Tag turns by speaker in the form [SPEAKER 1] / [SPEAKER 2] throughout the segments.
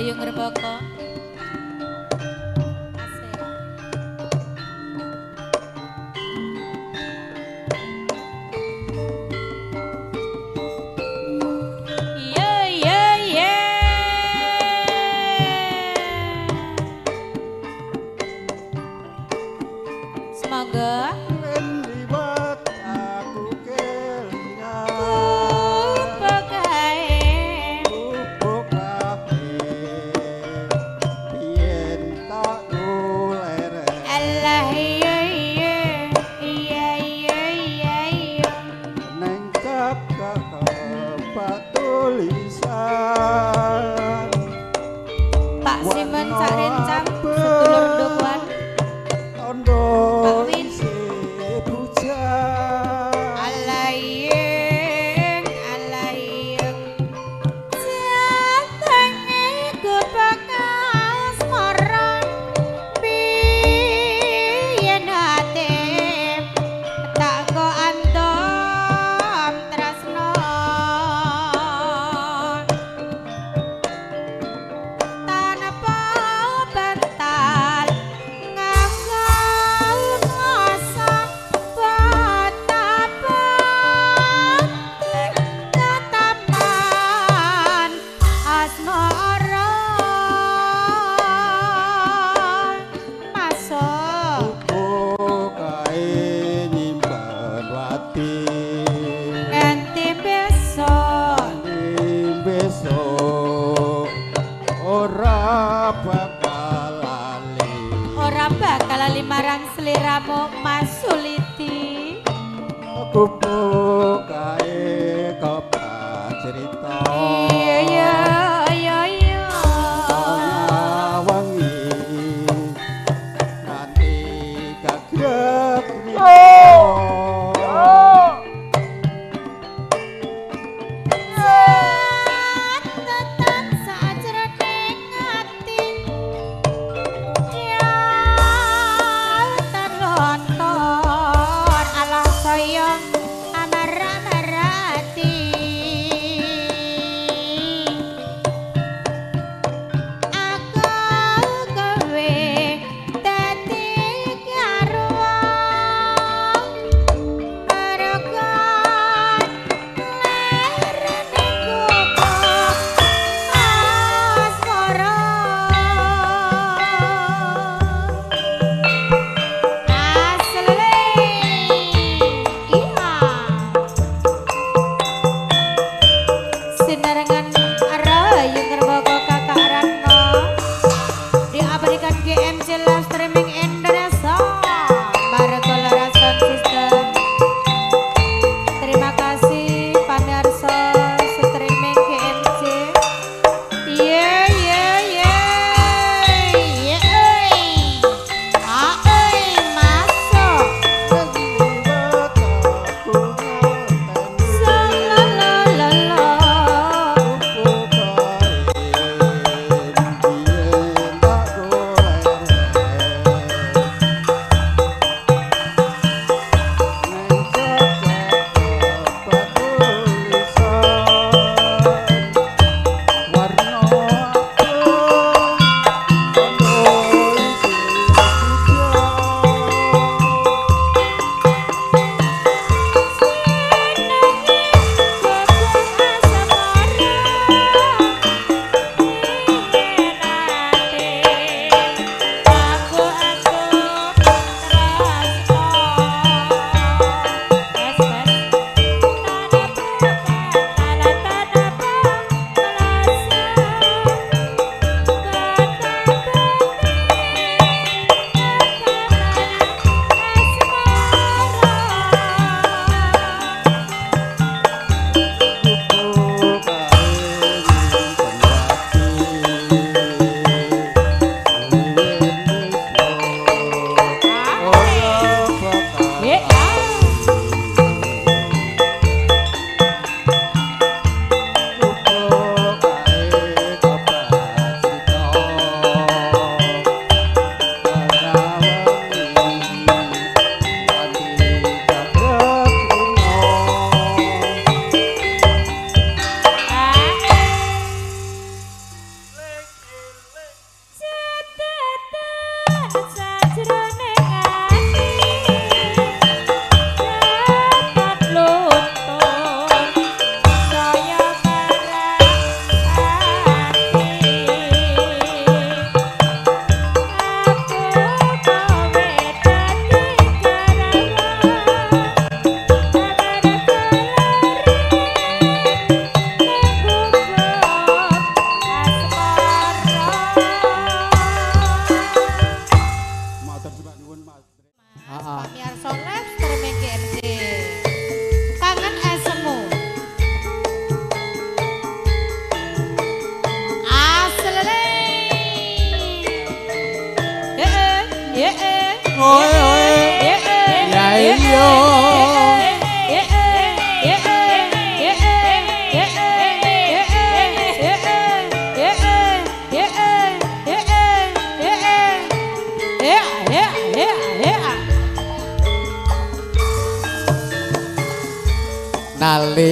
[SPEAKER 1] Dayung Repoko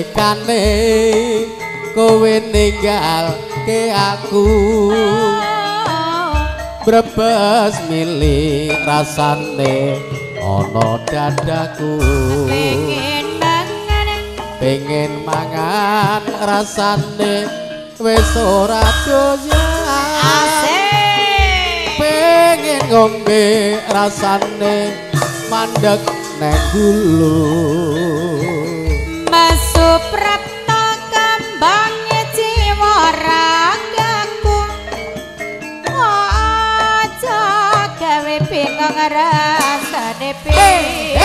[SPEAKER 1] Nalikane kowe ninggal ke aku. Brebes milih rasane ana dadaku. Pengen mangan. Rasane wis ora doyan. Pengen ngombe rasane mandek nek gulu Hey.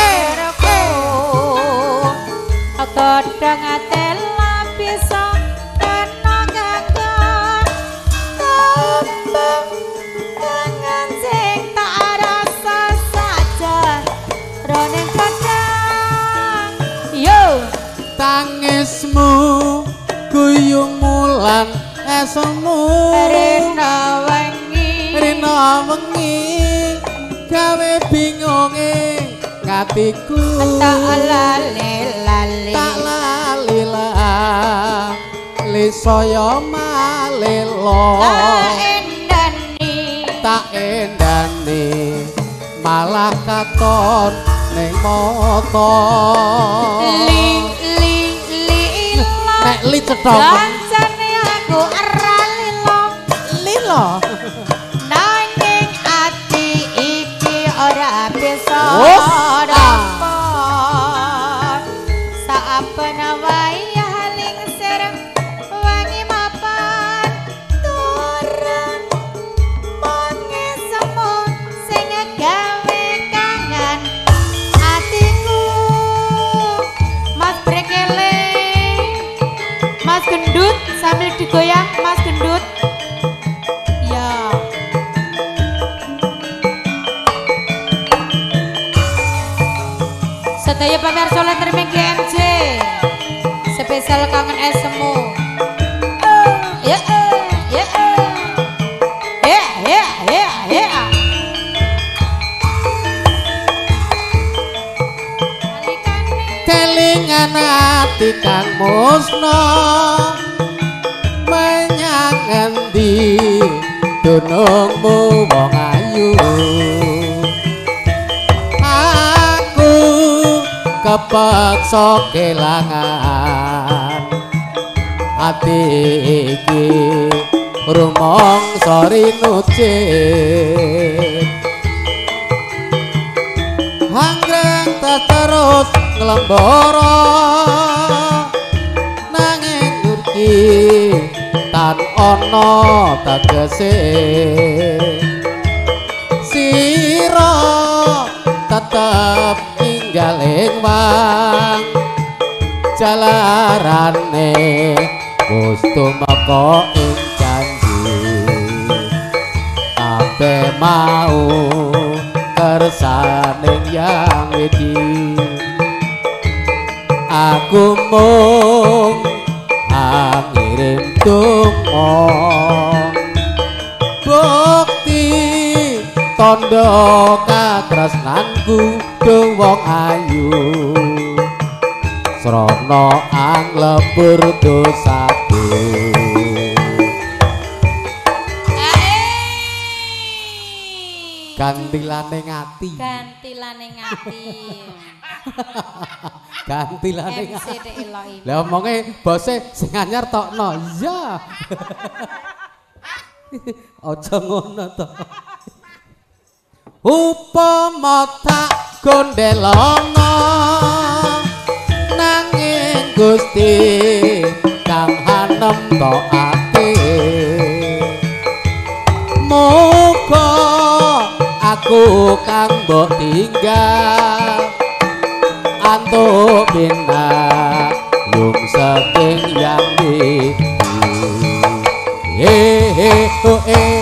[SPEAKER 1] Ngatiku
[SPEAKER 2] Tak lali lali
[SPEAKER 1] tak lalila lisaya malelo.
[SPEAKER 2] Tak endani.
[SPEAKER 1] Tak endani. Malah katon ning mata
[SPEAKER 2] Li li li
[SPEAKER 1] nek li cetha
[SPEAKER 2] Gancane aku aralilo
[SPEAKER 1] lilo
[SPEAKER 2] Nanging ati iki ora bisa Pamer pemirsa Lentir MGMJ Spesial kangen esmu Ya ya ya ya ya ya.
[SPEAKER 1] Kelingan hati Kang Musno Menyang di dunungmu wong kepeksa kelangan. Ati iki rumangsa rinucit Anggrek tak terus ngelembara nanging durki tan ana tegese. Sira tetep tinggal ing wang jalarane wis tumeka ing janji. Kabeh mau kersaning yang wedi aku mung angirim donga bukti tondo katresnanku do wong ayu srana anglebur dosaku gantilane ngati
[SPEAKER 2] gantilane ngati
[SPEAKER 1] gantilane ngati Lah omonge bose sing anyar tokno. Iya. Aja ngono to. Upama tak gondelana nanging Gusti kang hanem to ati. Muga aku kang mbok tinggal antuk bina yung saking yang di he he oh, he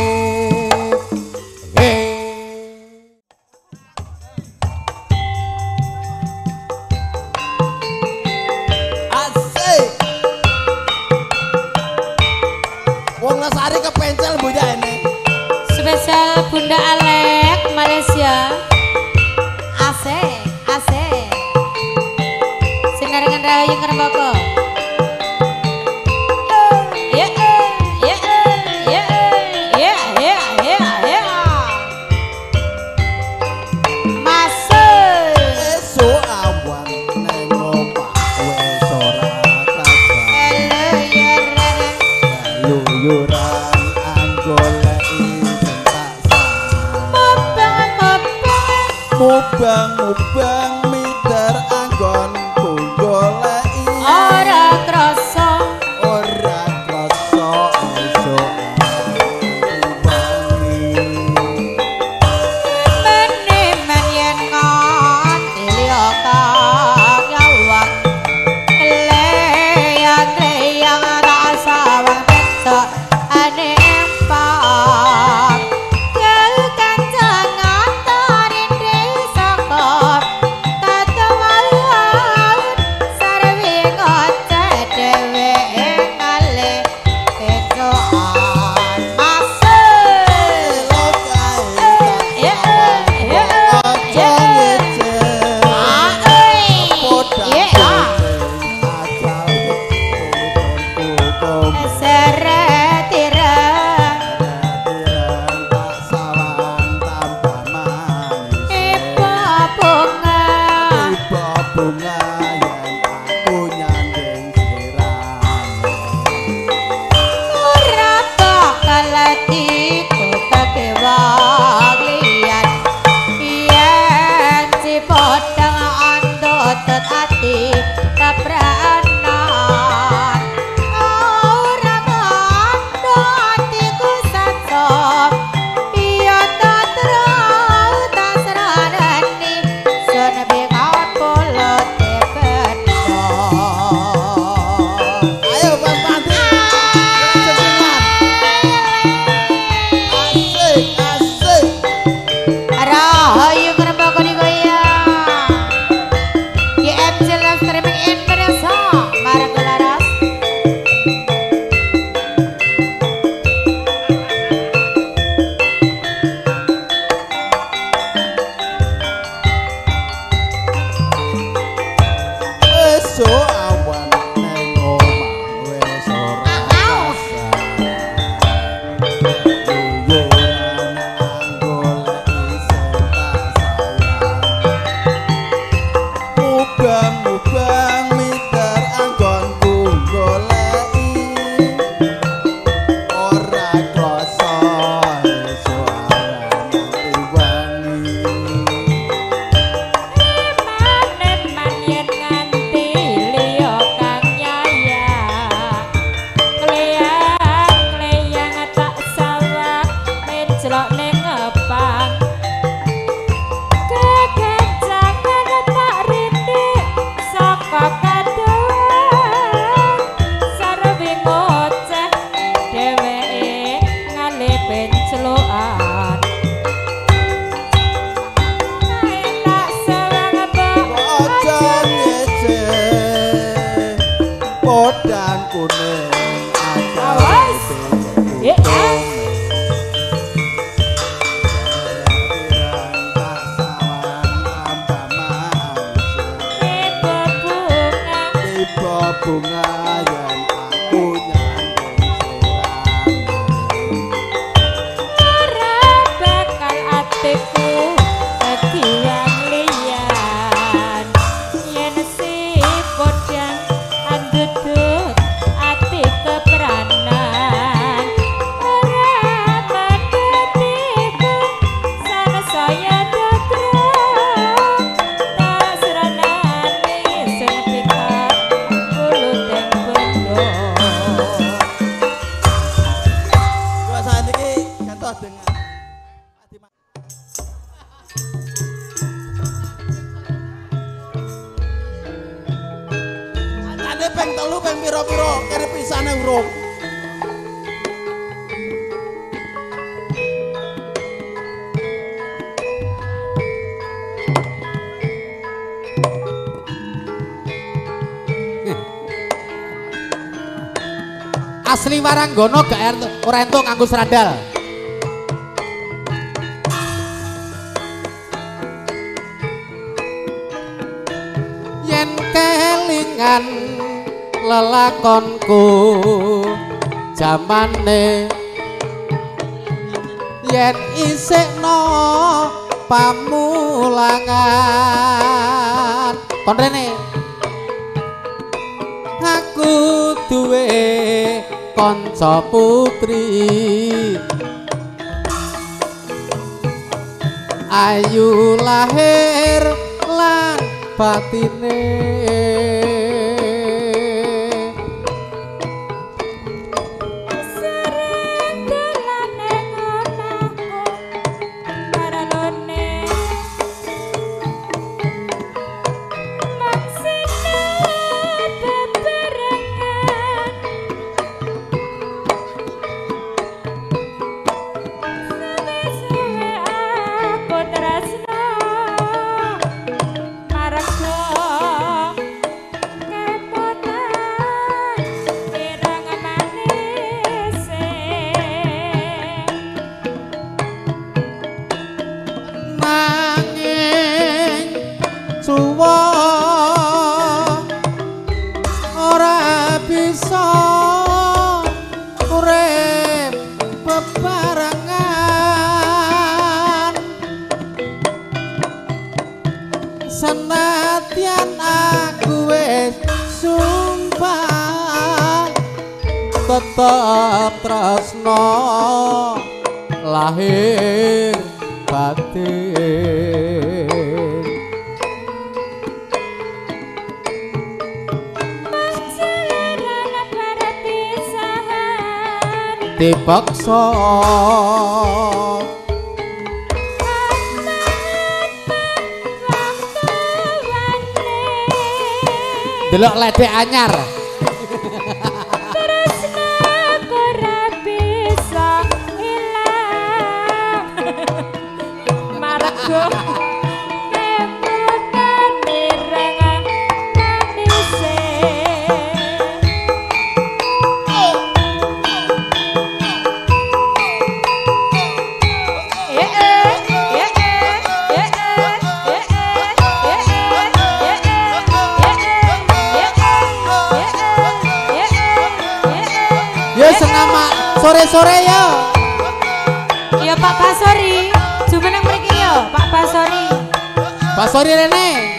[SPEAKER 3] bunga
[SPEAKER 4] yang
[SPEAKER 1] asli waranggono gak er, ora entuk nganggo sradal. Yen kelingan lelakonku jamane. Yen isik no pamulangan. Kanca putri. Ayu lahir lan batine senadyan aku wis sumpah tetep tresno lahir batin.
[SPEAKER 2] Perpisahan
[SPEAKER 1] dipaksa delok ledek anyar sore-sore ya
[SPEAKER 2] Ya Pak Basori, jumeneng mriki ya Pak Basori.
[SPEAKER 1] Pak Sori Rene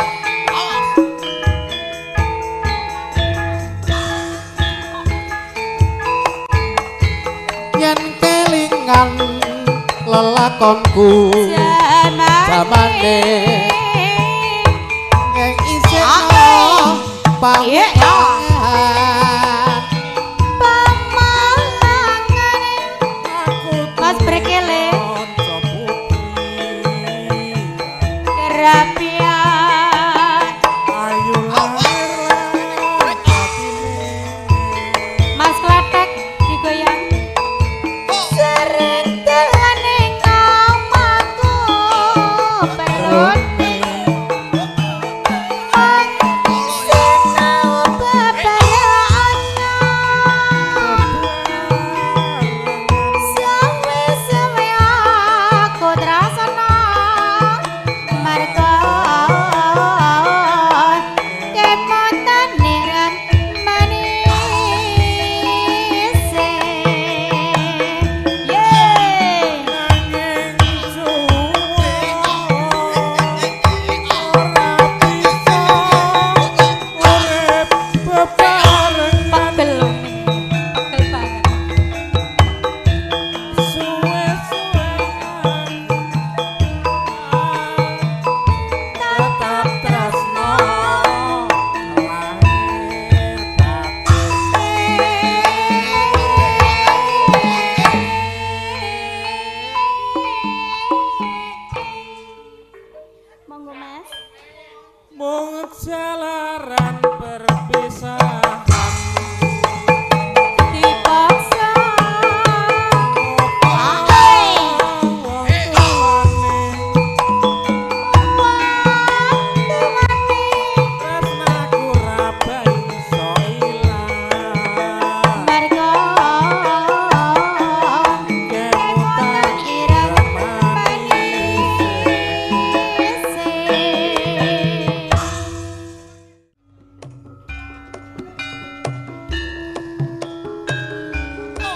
[SPEAKER 2] para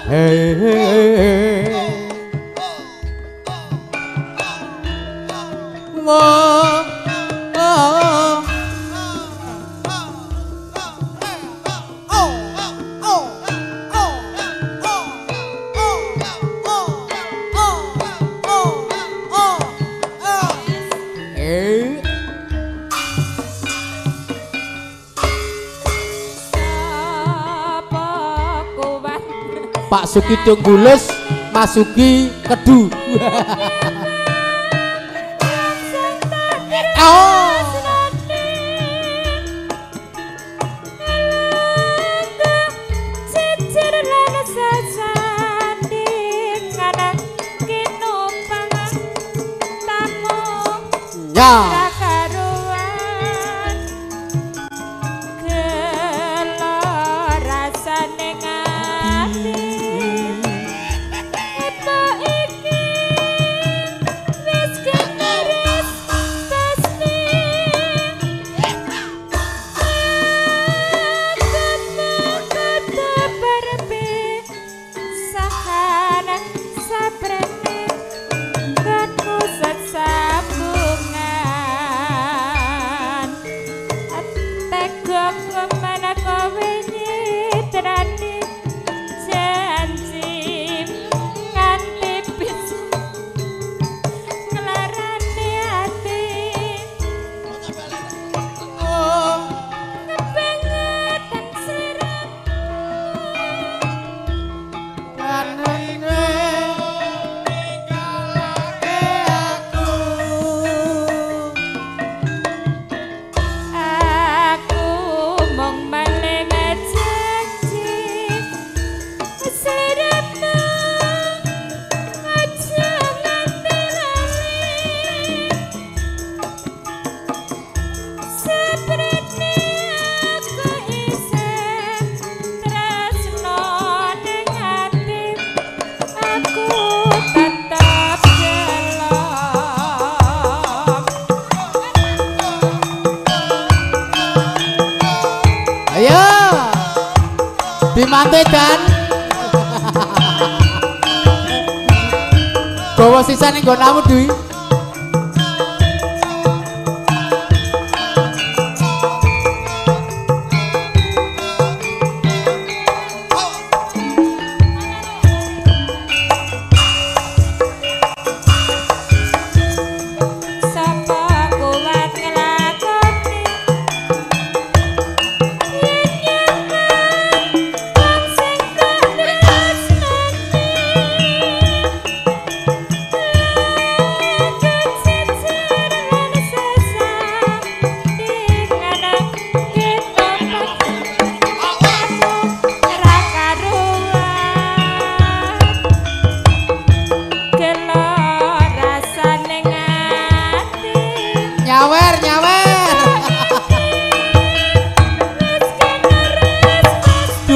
[SPEAKER 2] hey, hey,
[SPEAKER 4] hey. Masuki Tunggulus, Masuki Kedu. Yeah. Bawa sisa nih gue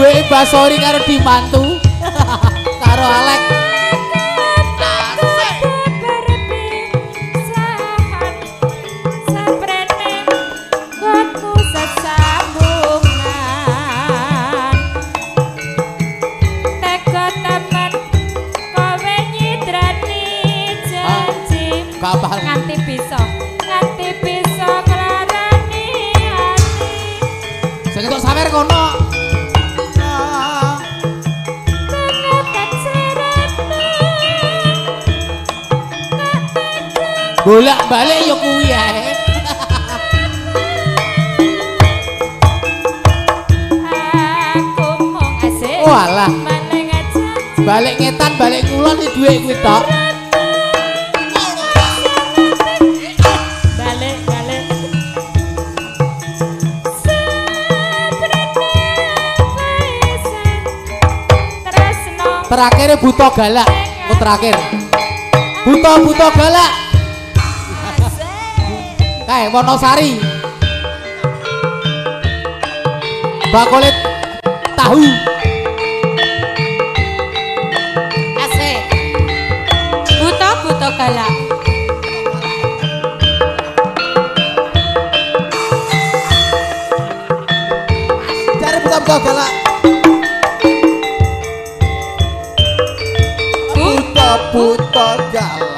[SPEAKER 4] duwe Basori karo Dimantu. Karo Alek. Bolak balik ya kuwi ae. Oh alah. Balik ngetan balik kulon di duit kuwi tok.
[SPEAKER 2] Balik balik.
[SPEAKER 4] Terakhir buta galak. Oh terakhir. Buta buta galak kae Wonosari. Bakolet tahu.
[SPEAKER 2] Asik. Buta buta galak.
[SPEAKER 4] Cari buta buta galak. Buta buta galak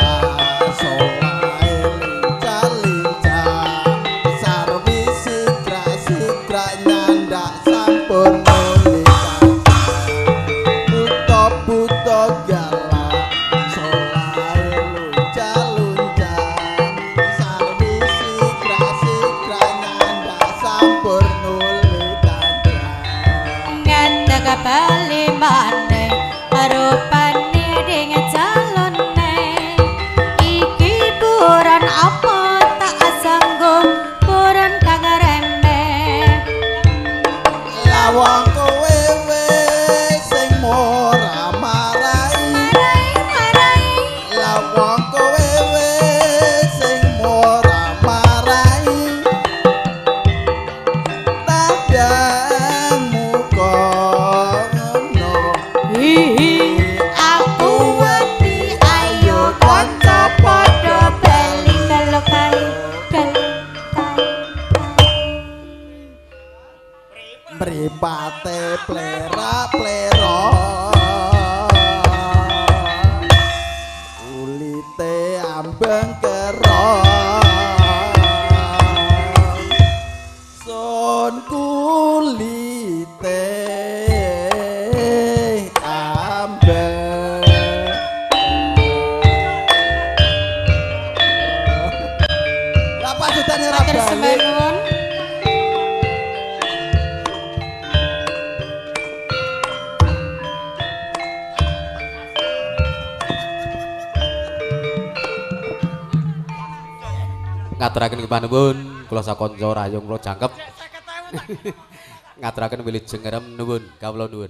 [SPEAKER 2] pate
[SPEAKER 3] pler kepanuwun kula sakonco rayong kula jangkep. Ngaturaken wilujeng ngerem nuwun kawula nuwun